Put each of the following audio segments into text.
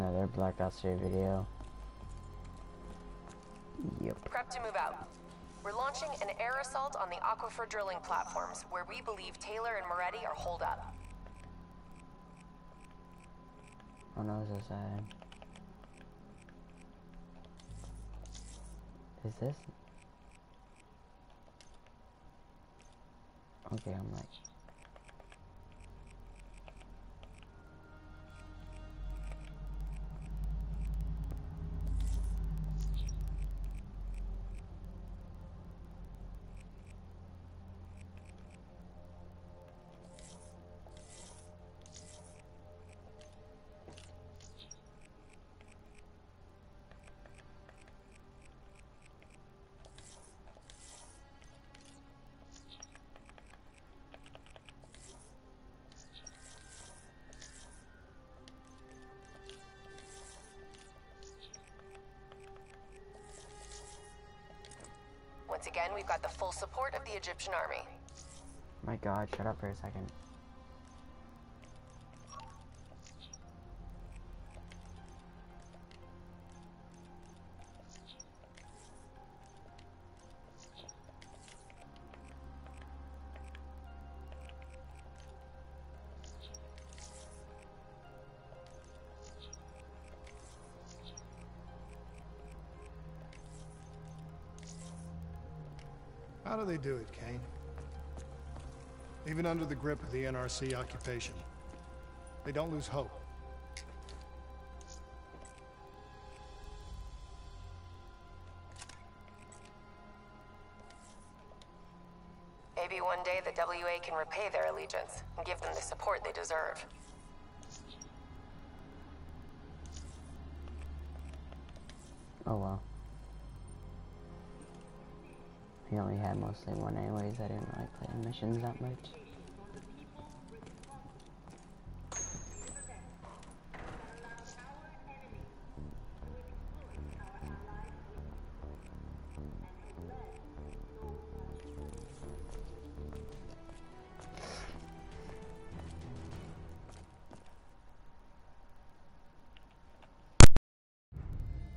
Another Black Ops 3 video. Yep. Prep to move out. We're launching an air assault on the aquifer drilling platforms, where we believe Taylor and Maretti are holed up. Oh no, so sad. Is this? Okay, I'm like. Once again, we've got the full support of the Egyptian army. My god, shut up for a second. How do they do it, Kane? Even under the grip of the NRC occupation, they don't lose hope. Maybe one day the WA can repay their allegiance and give them the support they deserve. Oh well. He only had mostly one anyways, I didn't really play missions that much.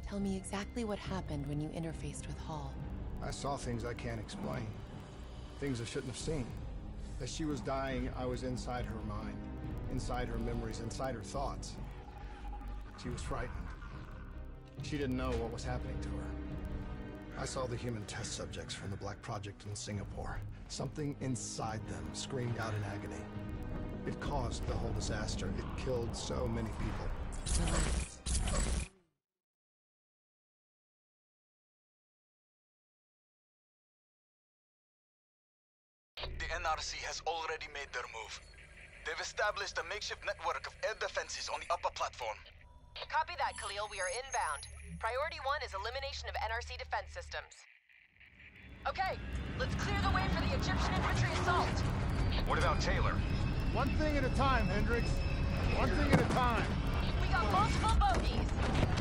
Tell me exactly what happened when you interfaced with Hall. I saw things I can't explain. Things I shouldn't have seen. As she was dying, I was inside her mind, inside her memories, inside her thoughts. She was frightened. She didn't know what was happening to her. I saw the human test subjects from the Black Project in Singapore. Something inside them screamed out in agony. It caused the whole disaster. It killed so many people. NRC has already made their move. They've established a makeshift network of air defenses on the upper platform. Copy that, Khalil. We are inbound. Priority one is elimination of NRC defense systems. Okay, let's clear the way for the Egyptian infantry assault. What about Taylor? One thing at a time, Hendricks. One thing at a time. We got multiple bogeys.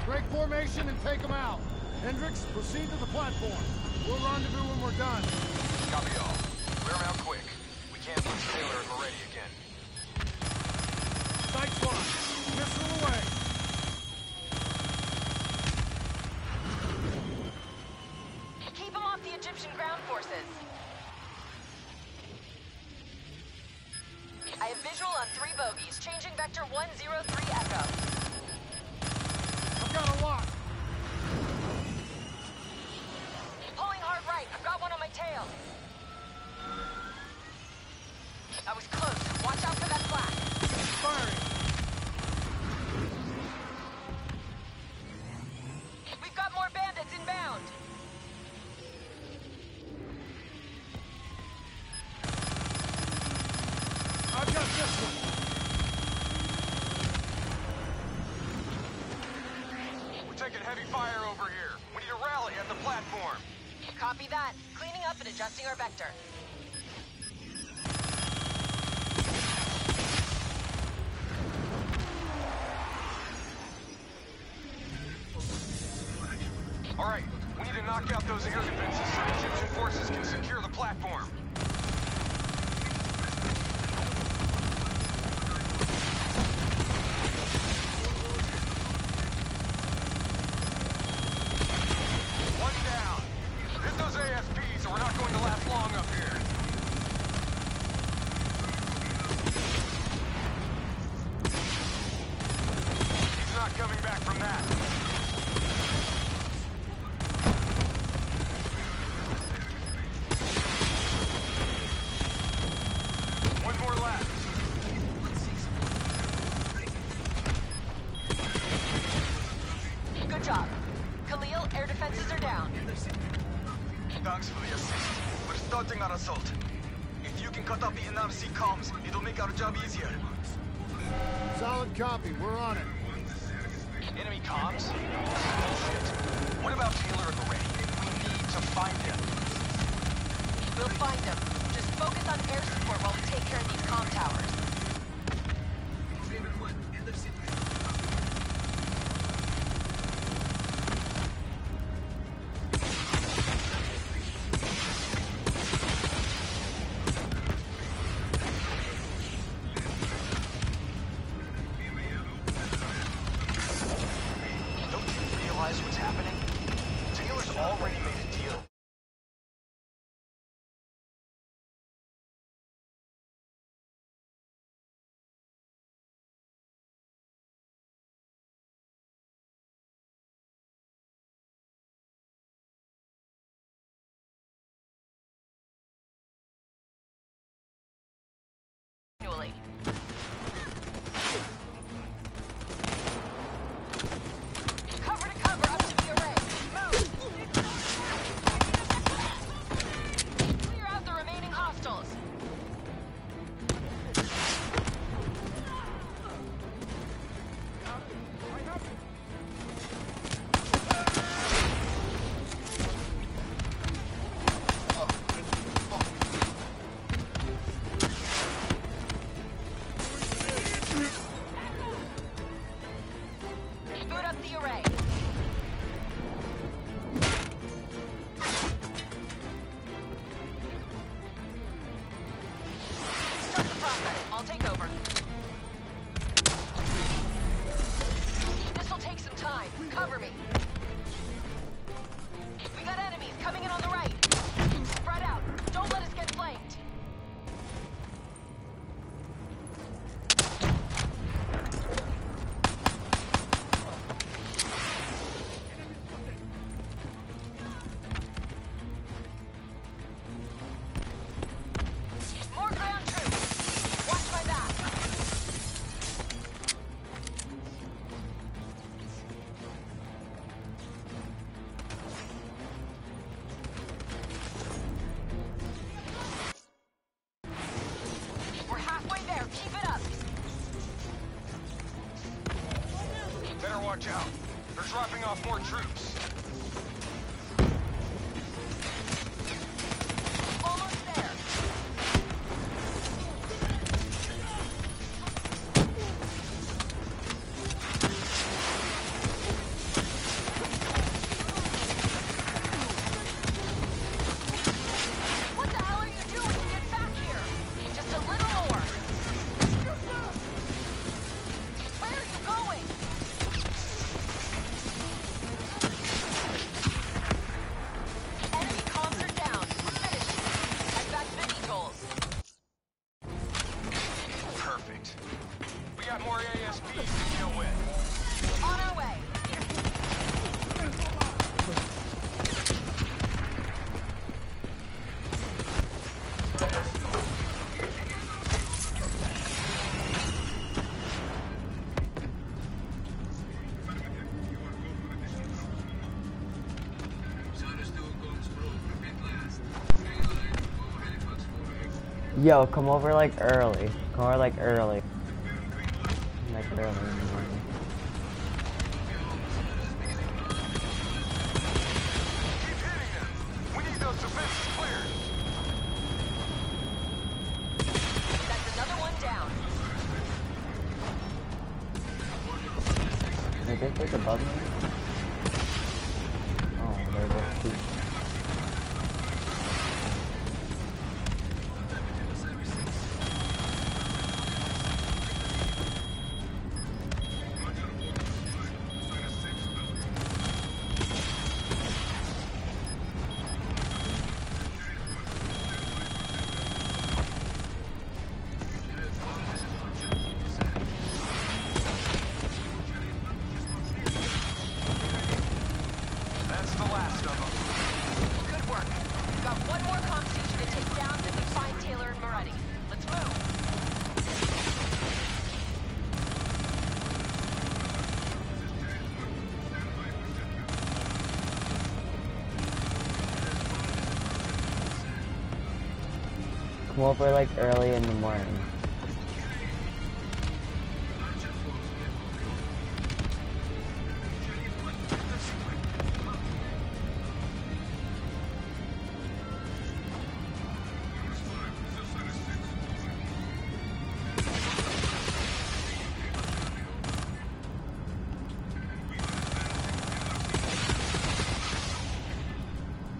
Break formation and take them out. Hendricks, proceed to the platform. We'll rendezvous when we're done. Copy all. Clear them out quick. We can't lose Taylor and Maretti again. Sights one. Missile away. Keep them off the Egyptian ground forces. I have visual on three bogeys, changing vector 103 Echo. I've got a lock. Pulling hard right. I've got one on my tail. I was close. Watch out for that flash. Firing. We've got more bandits inbound. I've got this one. We're taking heavy fire over here. We need to rally at the platform. Copy that. Cleaning up and adjusting our vector. Knock out those air defenses so Egyptian forces can secure the platform. Watch out. They're dropping off more troops. Yo, come over like early. Come over like early. Like early. Come over like early in the morning.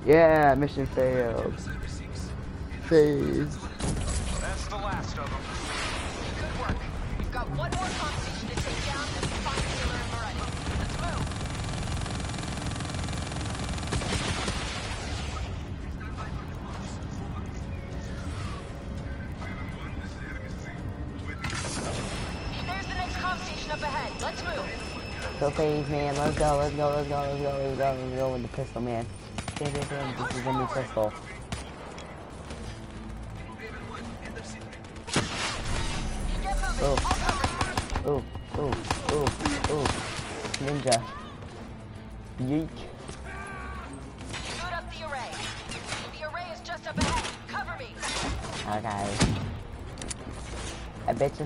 Yeah, mission failed. Phase. That's the last of them. Good work. We've got one more comp station to take down and find Taylor and Maretti. Let's move. There's the next comp station up ahead. Let's move. So phase, man. Let's go, let's go, let's go, let's go, let's go, let's go with the pistol, man. This is a new pistol.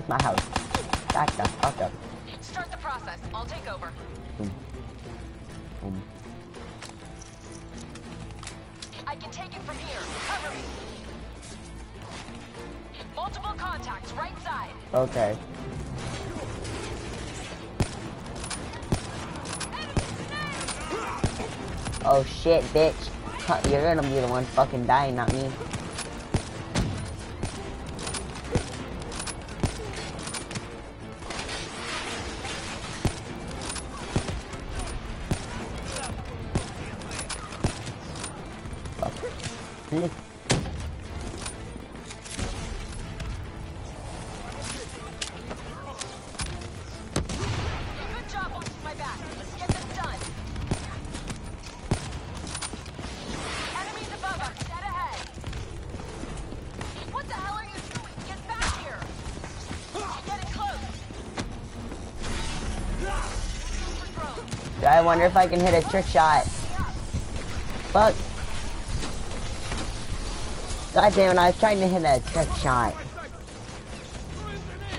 My house. Back the fuck up. Start the process. I'll take over. Boom. Boom. I can take it from here. Cover me. Multiple contacts, right side. Okay. Oh shit, bitch. You're gonna be the one fucking dying, not me. Wonder if I can hit a trick shot. Fuck. God damn it, I was trying to hit a trick shot.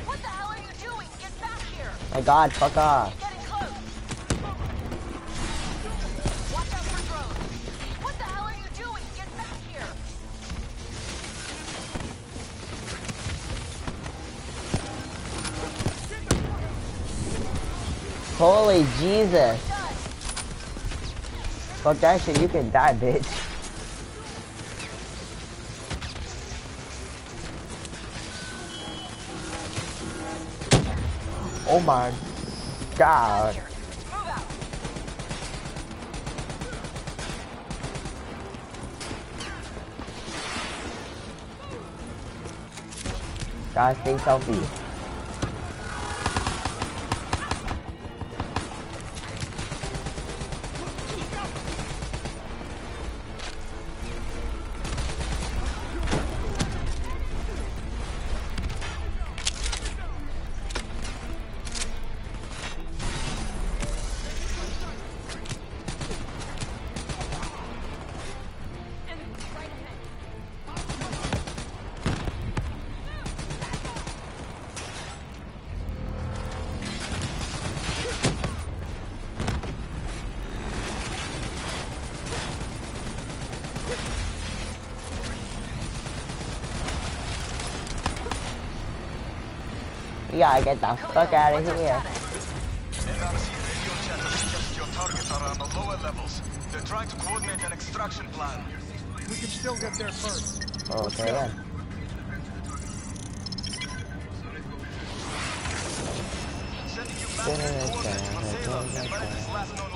What the hell are you doing? Get back here. My god, fuck off. Getting close. Watch out for drones. What the hell are you doing? Get back here. Holy Jesus. Done. Fuck that shit, you can die, bitch. Oh my god. Gotta stay selfie. We gotta get the fuck out of here. status? NRC radio chatter suggests your targets are on the lower levels. They're trying to coordinate an extraction plan. We can still get there first. Okay then. Sending you back to coordinates for Salem and Meredith's last known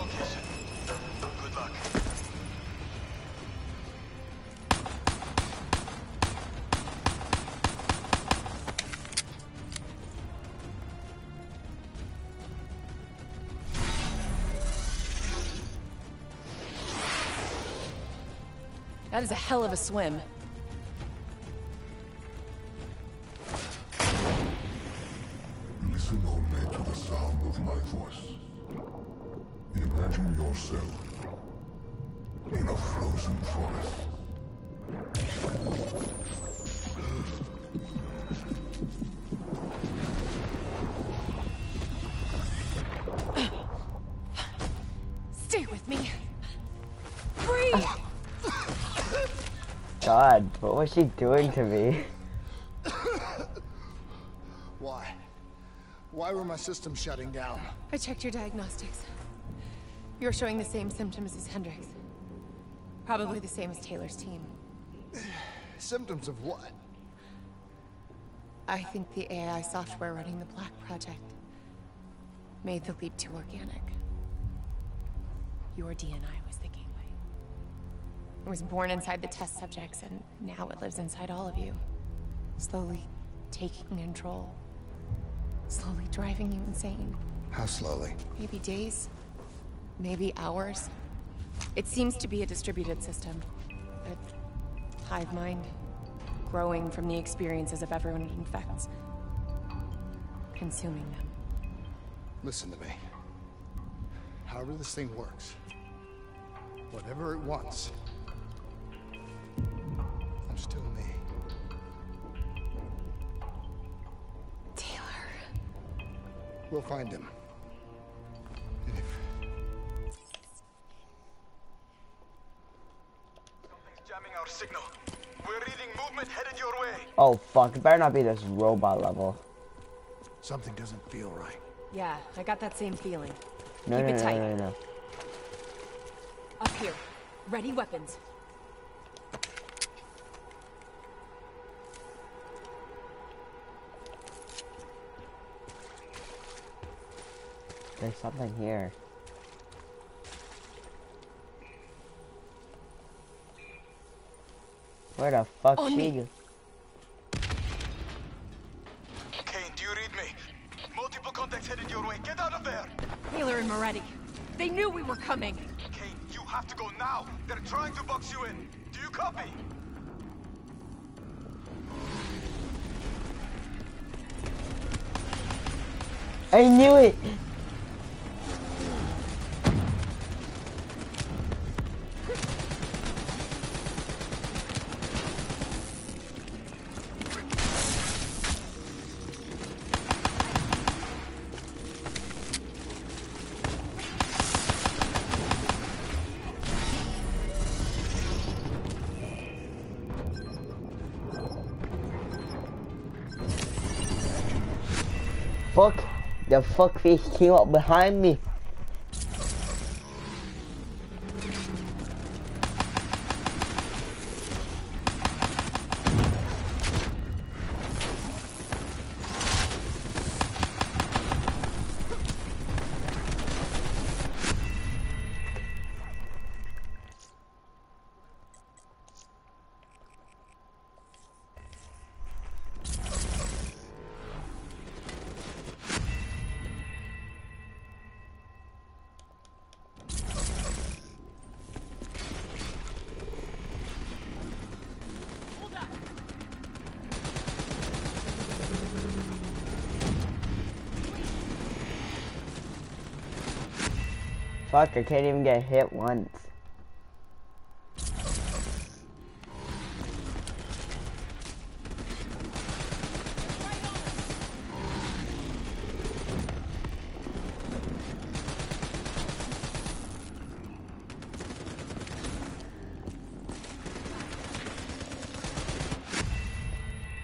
That is a hell of a swim. Was she doing to me? Why? Why were my systems shutting down? I checked your diagnostics. You're showing the same symptoms as Hendricks. Probably the same as Taylor's team. Symptoms of what? I think the AI software running the Black Project made the leap too organic. Your DNI was the gateway. It was born inside the test subjects, and now it lives inside all of you. Slowly taking control. Slowly driving you insane. How slowly? Maybe days. Maybe hours. It seems to be a distributed system. A hive mind. Growing from the experiences of everyone it infects. Consuming them. Listen to me. However this thing works, whatever it wants, headed your way. Oh fuck, it better not be this robot level. something doesn't feel right. Yeah, I got that same feeling. No, Keep no, it no, tight. no, no, no. Up here. Ready weapons. There's something here. Where the fuck On she me. Kane, do you read me? Multiple contacts headed your way. Get out of there! Taylor and Maretti. They knew we were coming. Kane, you have to go now. They're trying to box you in. Do you copy? I knew it! The fuck face came up behind me. Fuck, I can't even get hit once.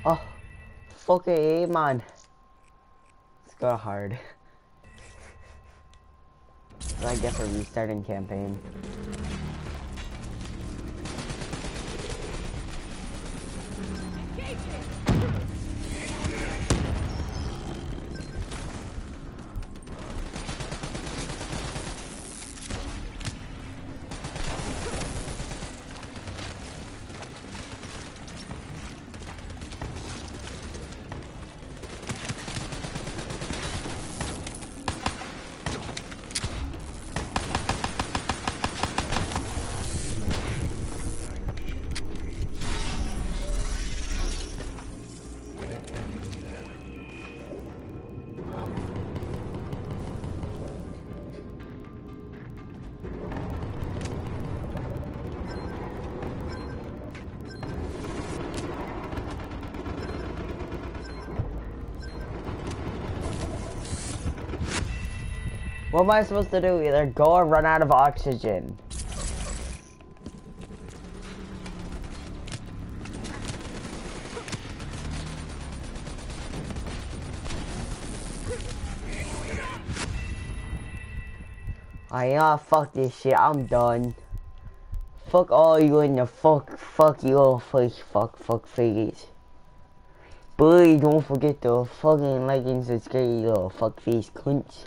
Oh, fuck it, man. Let's go hard. I get for restarting campaign? What am I supposed to do? Either go or run out of oxygen. I ah fuck this shit. I'm done. Fuck all you in the fuck fuck you all face fuck fuck face. Boy, don't forget to fucking like and subscribe you little fuck face cunts.